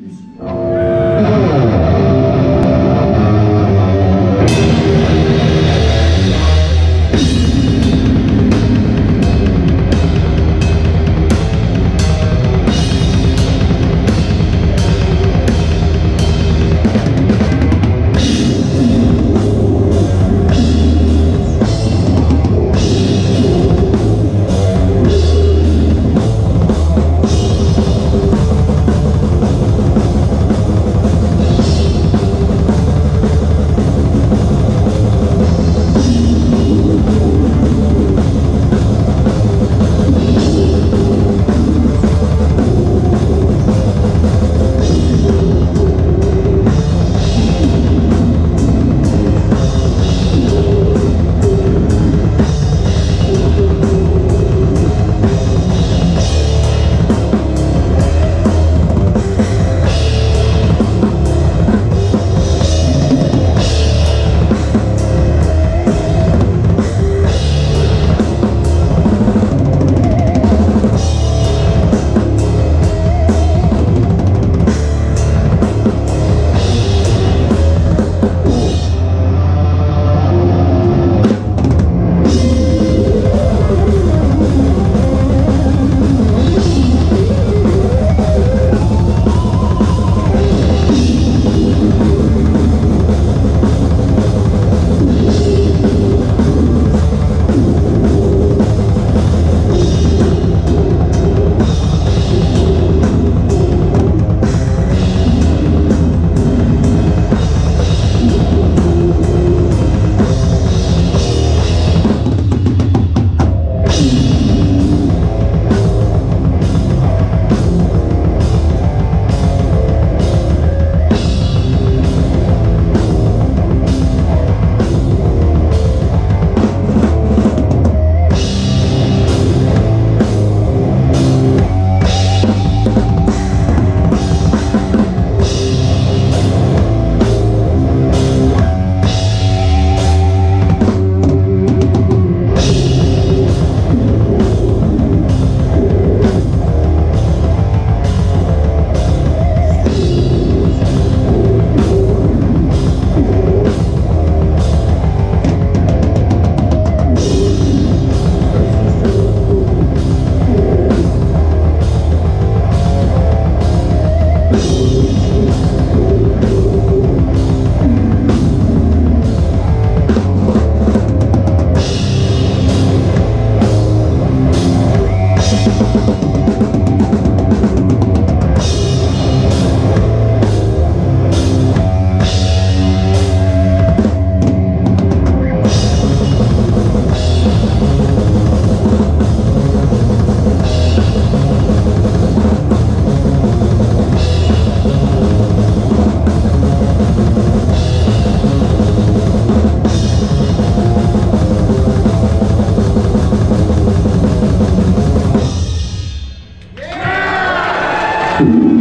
Isso. Thank you.